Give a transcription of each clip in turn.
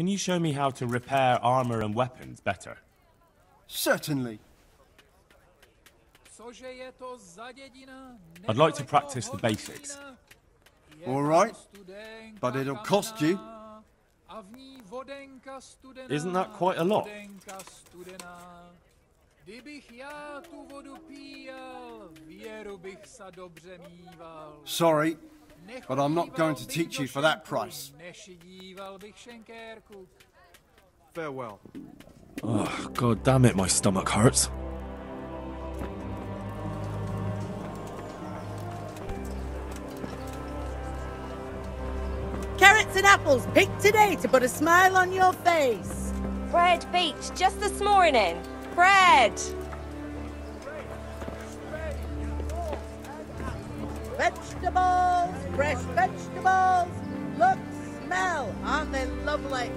can you show me how to repair armor and weapons better? Certainly. I'd like to practice the basics. All right, but it'll cost you. Isn't that quite a lot? Sorry, but I'm not going to teach you for that price. Farewell. Oh, god damn it, my stomach hurts. Carrots and apples picked today to put a smile on your face. Bread baked just this morning. Bread! Vegetables, fresh vegetables. Look, smell, aren't they lovely?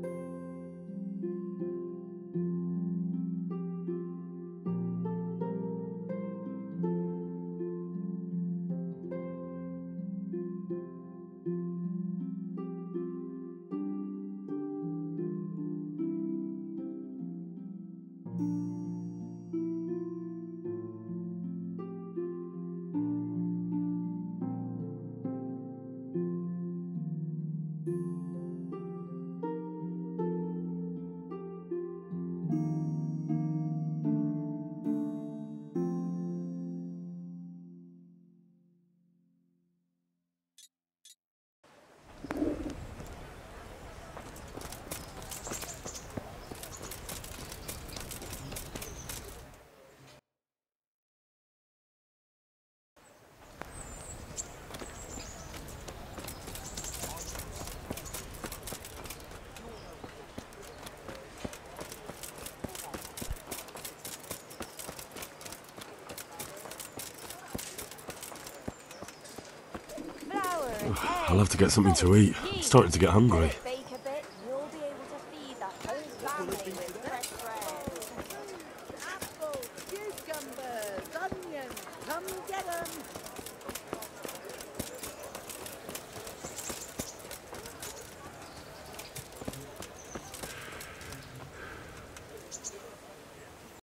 Flowers, I'll have to get something to eat. I'm starting to get hungry. Come get 'em.